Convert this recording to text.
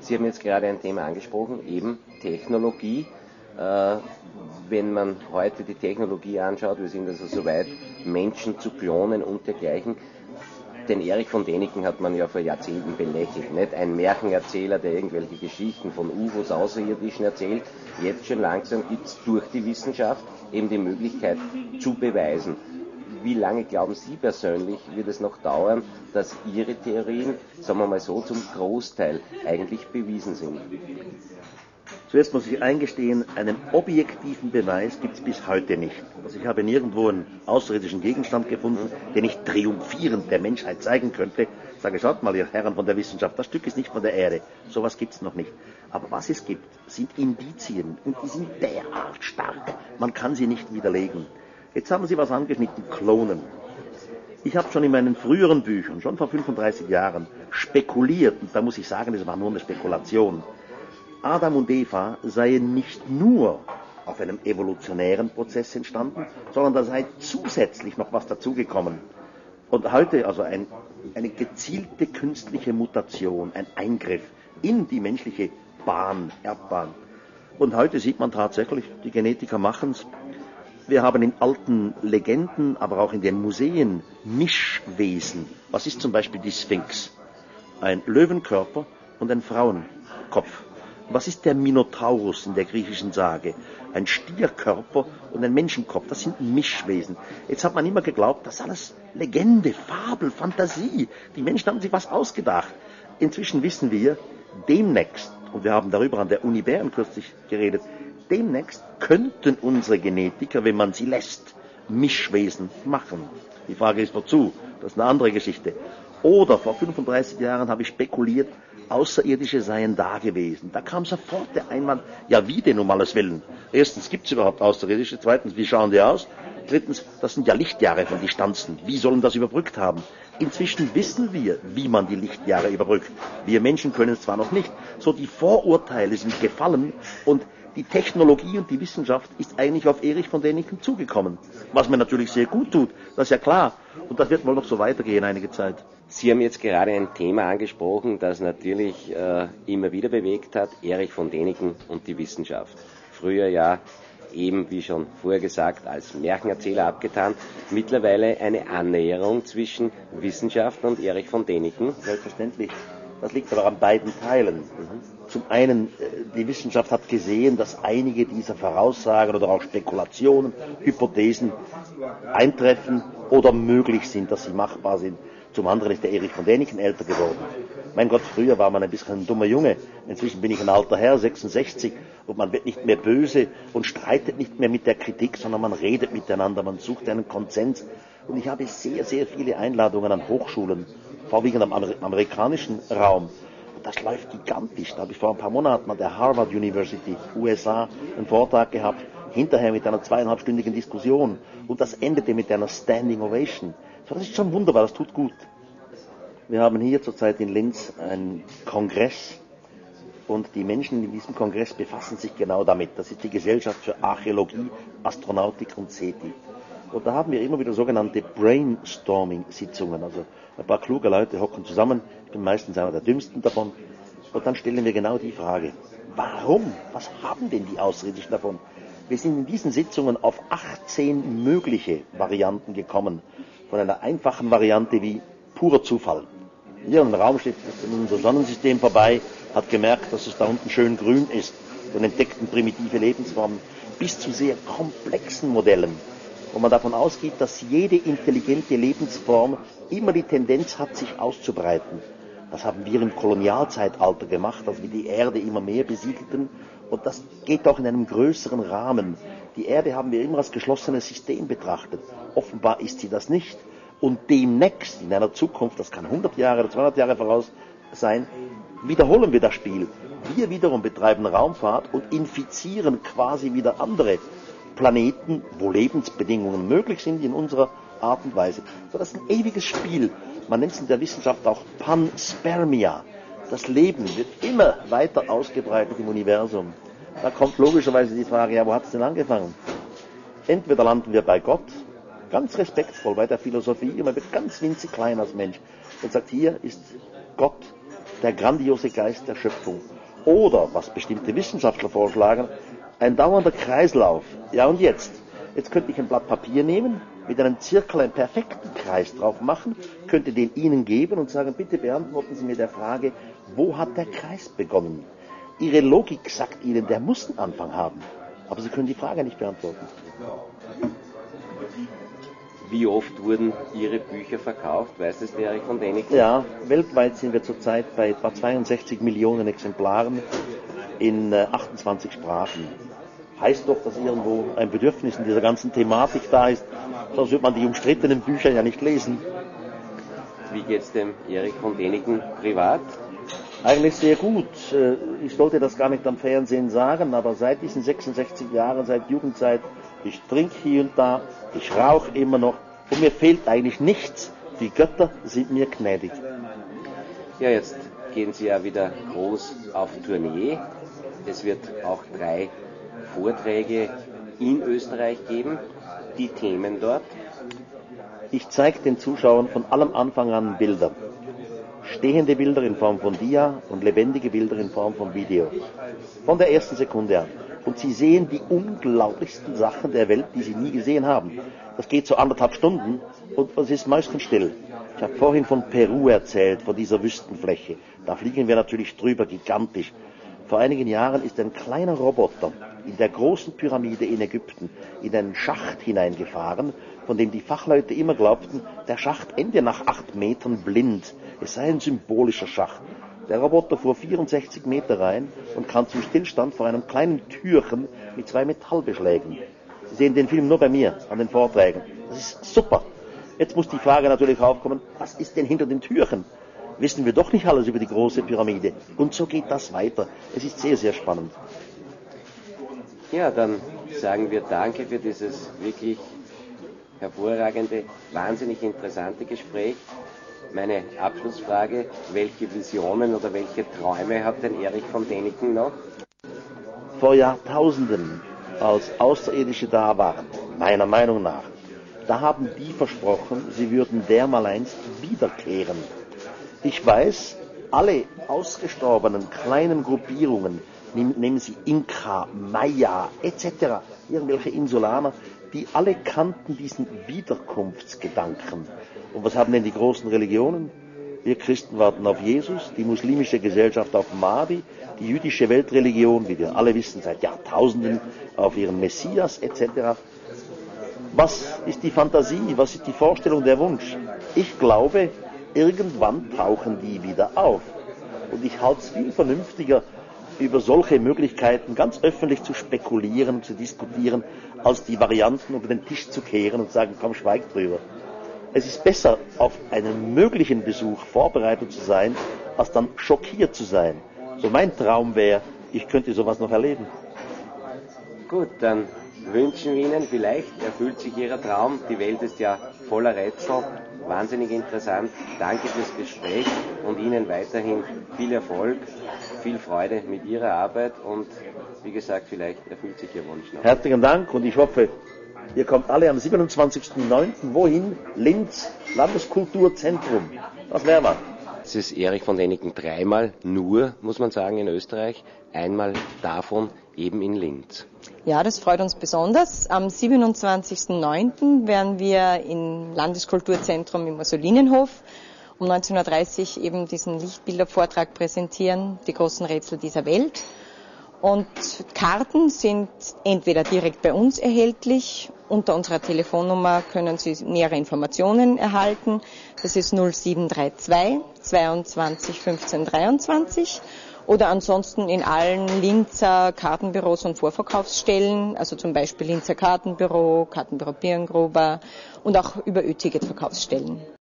Sie haben jetzt gerade ein Thema angesprochen, eben Technologie. Äh, wenn man heute die Technologie anschaut, wir sind also soweit, Menschen zu klonen und dergleichen. Den Erich von Däniken hat man ja vor Jahrzehnten belächelt. Nicht ein Märchenerzähler, der irgendwelche Geschichten von UFOs Außerirdischen erzählt. Jetzt schon langsam gibt es durch die Wissenschaft eben die Möglichkeit zu beweisen. Wie lange glauben Sie persönlich, wird es noch dauern, dass Ihre Theorien, sagen wir mal so, zum Großteil eigentlich bewiesen sind? Zuerst muss ich eingestehen, einen objektiven Beweis gibt es bis heute nicht. Also ich habe nirgendwo einen außerirdischen Gegenstand gefunden, den ich triumphierend der Menschheit zeigen könnte. Ich sage, schaut mal, ihr Herren von der Wissenschaft, das Stück ist nicht von der Erde. Sowas gibt es noch nicht. Aber was es gibt, sind Indizien und die sind derart stark, man kann sie nicht widerlegen. Jetzt haben Sie was angeschnitten, Klonen. Ich habe schon in meinen früheren Büchern, schon vor 35 Jahren, spekuliert, und da muss ich sagen, das war nur eine Spekulation, Adam und Eva seien nicht nur auf einem evolutionären Prozess entstanden, sondern da sei zusätzlich noch was dazugekommen. Und heute also ein, eine gezielte künstliche Mutation, ein Eingriff in die menschliche Bahn, Erdbahn. Und heute sieht man tatsächlich, die Genetiker machen es. Wir haben in alten Legenden, aber auch in den Museen Mischwesen. Was ist zum Beispiel die Sphinx? Ein Löwenkörper und ein Frauenkopf. Was ist der Minotaurus in der griechischen Sage? Ein Stierkörper und ein Menschenkopf. Das sind Mischwesen. Jetzt hat man immer geglaubt, das ist alles Legende, Fabel, Fantasie. Die Menschen haben sich was ausgedacht. Inzwischen wissen wir, demnächst, und wir haben darüber an der Uni Bern kürzlich geredet, demnächst könnten unsere Genetiker, wenn man sie lässt, Mischwesen machen. Die Frage ist wozu? Das ist eine andere Geschichte. Oder vor 35 Jahren habe ich spekuliert, Außerirdische seien da gewesen. Da kam sofort der Einwand, ja wie denn um alles Willen? Erstens, gibt es überhaupt Außerirdische? Zweitens, wie schauen die aus? Drittens, das sind ja Lichtjahre von Distanzen. Wie sollen das überbrückt haben? Inzwischen wissen wir, wie man die Lichtjahre überbrückt. Wir Menschen können es zwar noch nicht. So die Vorurteile sind gefallen und die Technologie und die Wissenschaft ist eigentlich auf Erich von Däniken zugekommen. Was mir natürlich sehr gut tut, das ist ja klar. Und das wird wohl noch so weitergehen einige Zeit. Sie haben jetzt gerade ein Thema angesprochen, das natürlich äh, immer wieder bewegt hat, Erich von Däniken und die Wissenschaft. Früher ja eben, wie schon vorher gesagt, als Märchenerzähler abgetan. Mittlerweile eine Annäherung zwischen Wissenschaft und Erich von Däniken. Selbstverständlich. Das liegt aber an beiden Teilen. Zum einen, äh, die Wissenschaft hat gesehen, dass einige dieser Voraussagen oder auch Spekulationen, Hypothesen eintreffen oder möglich sind, dass sie machbar sind. Zum anderen ist der Erich von Däniken älter geworden. Mein Gott, früher war man ein bisschen ein dummer Junge. Inzwischen bin ich ein alter Herr, 66, und man wird nicht mehr böse und streitet nicht mehr mit der Kritik, sondern man redet miteinander, man sucht einen Konsens. Und ich habe sehr, sehr viele Einladungen an Hochschulen, vorwiegend am amerikanischen Raum. Das läuft gigantisch. Da habe ich vor ein paar Monaten an der Harvard University, USA, einen Vortrag gehabt, hinterher mit einer zweieinhalbstündigen Diskussion. Und das endete mit einer Standing Ovation. So, das ist schon wunderbar, das tut gut. Wir haben hier zurzeit in Linz einen Kongress und die Menschen in diesem Kongress befassen sich genau damit. Das ist die Gesellschaft für Archäologie, Astronautik und SETI. Und da haben wir immer wieder sogenannte Brainstorming-Sitzungen. Also ein paar kluge Leute hocken zusammen, ich bin meistens einer der dümmsten davon. Und dann stellen wir genau die Frage, warum? Was haben denn die Außerirdischen davon? Wir sind in diesen Sitzungen auf 18 mögliche Varianten gekommen von einer einfachen Variante wie purer Zufall. Hier im Raum steht unser Sonnensystem vorbei, hat gemerkt, dass es da unten schön grün ist und entdeckten primitive Lebensformen, bis zu sehr komplexen Modellen, wo man davon ausgeht, dass jede intelligente Lebensform immer die Tendenz hat, sich auszubreiten. Das haben wir im Kolonialzeitalter gemacht, als wir die Erde immer mehr besiedelten. Und das geht auch in einem größeren Rahmen. Die Erde haben wir immer als geschlossenes System betrachtet. Offenbar ist sie das nicht. Und demnächst, in einer Zukunft, das kann 100 Jahre oder 200 Jahre voraus sein, wiederholen wir das Spiel. Wir wiederum betreiben Raumfahrt und infizieren quasi wieder andere Planeten, wo Lebensbedingungen möglich sind in unserer Art und Weise. So, das ist ein ewiges Spiel. Man nennt es in der Wissenschaft auch Panspermia. Das Leben wird immer weiter ausgebreitet im Universum. Da kommt logischerweise die Frage, ja, wo hat es denn angefangen? Entweder landen wir bei Gott, ganz respektvoll bei der Philosophie, man wird ganz winzig klein als Mensch und sagt, hier ist Gott der grandiose Geist der Schöpfung. Oder, was bestimmte Wissenschaftler vorschlagen, ein dauernder Kreislauf. Ja und jetzt? Jetzt könnte ich ein Blatt Papier nehmen, mit einem Zirkel einen perfekten Kreis drauf machen, könnte den Ihnen geben und sagen, bitte beantworten Sie mir der Frage, wo hat der Kreis begonnen? Ihre Logik sagt Ihnen, der muss einen Anfang haben. Aber Sie können die Frage nicht beantworten. Wie oft wurden Ihre Bücher verkauft? Weiß das der Erich von Däniken? Ja, weltweit sind wir zurzeit bei etwa 62 Millionen Exemplaren in 28 äh, Sprachen. Heißt doch, dass irgendwo ein Bedürfnis in dieser ganzen Thematik da ist, sonst wird man die umstrittenen Bücher ja nicht lesen. Wie geht es dem Erich von Däniken privat? Eigentlich sehr gut. Äh, ich sollte das gar nicht am Fernsehen sagen, aber seit diesen 66 Jahren, seit Jugendzeit, ich trinke hier und da, ich rauche immer noch und mir fehlt eigentlich nichts. Die Götter sind mir gnädig. Ja, jetzt gehen Sie ja wieder groß auf Tournee. Es wird auch drei Vorträge in Österreich geben. Die Themen dort? Ich zeige den Zuschauern von allem Anfang an Bilder. Stehende Bilder in Form von Dia und lebendige Bilder in Form von Video. Von der ersten Sekunde an und Sie sehen die unglaublichsten Sachen der Welt, die Sie nie gesehen haben. Das geht so anderthalb Stunden und es ist meistens still. Ich habe vorhin von Peru erzählt, von dieser Wüstenfläche. Da fliegen wir natürlich drüber, gigantisch. Vor einigen Jahren ist ein kleiner Roboter in der großen Pyramide in Ägypten in einen Schacht hineingefahren, von dem die Fachleute immer glaubten, der Schacht ende nach acht Metern blind. Es sei ein symbolischer Schacht. Der Roboter fuhr 64 Meter rein und kam zum Stillstand vor einem kleinen Türchen mit zwei Metallbeschlägen. Sie sehen den Film nur bei mir an den Vorträgen. Das ist super. Jetzt muss die Frage natürlich aufkommen, was ist denn hinter den Türchen? Wissen wir doch nicht alles über die große Pyramide. Und so geht das weiter. Es ist sehr, sehr spannend. Ja, dann sagen wir Danke für dieses wirklich hervorragende, wahnsinnig interessante Gespräch meine Abschlussfrage, welche Visionen oder welche Träume hat denn Erich von Däniken noch? Vor Jahrtausenden, als Außerirdische da waren, meiner Meinung nach, da haben die versprochen, sie würden dermaleinst wiederkehren. Ich weiß, alle ausgestorbenen kleinen Gruppierungen, nehmen Sie Inka, Maya etc., irgendwelche Insulaner, die alle kannten diesen Wiederkunftsgedanken. Und was haben denn die großen Religionen? Wir Christen warten auf Jesus, die muslimische Gesellschaft auf Mahdi, die jüdische Weltreligion, wie wir alle wissen, seit Jahrtausenden auf ihren Messias etc. Was ist die Fantasie? Was ist die Vorstellung, der Wunsch? Ich glaube, irgendwann tauchen die wieder auf. Und ich halte es viel vernünftiger, über solche Möglichkeiten ganz öffentlich zu spekulieren, zu diskutieren, als die Varianten unter den Tisch zu kehren und sagen, komm, schweig drüber. Es ist besser, auf einen möglichen Besuch vorbereitet zu sein, als dann schockiert zu sein. So mein Traum wäre, ich könnte sowas noch erleben. Gut, dann wünschen wir Ihnen, vielleicht erfüllt sich Ihr Traum. Die Welt ist ja voller Rätsel. Wahnsinnig interessant. Danke fürs Gespräch und Ihnen weiterhin viel Erfolg, viel Freude mit Ihrer Arbeit und wie gesagt, vielleicht erfüllt sich Ihr Wunsch noch. Herzlichen Dank und ich hoffe, Ihr kommt alle am 27.09. Wohin? Linz, Landeskulturzentrum. Was wäre man? Es ist Erich von Däniken dreimal nur, muss man sagen, in Österreich. Einmal davon eben in Linz. Ja, das freut uns besonders. Am 27.09. werden wir im Landeskulturzentrum im Mussolinenhof um 19.30 Uhr eben diesen Lichtbildervortrag präsentieren, die großen Rätsel dieser Welt. Und Karten sind entweder direkt bei uns erhältlich. Unter unserer Telefonnummer können Sie nähere Informationen erhalten. Das ist 0732 22 15 23 oder ansonsten in allen Linzer Kartenbüros und Vorverkaufsstellen, also zum Beispiel Linzer Kartenbüro, Kartenbüro Birngruber und auch über Ö-Ticket-Verkaufsstellen.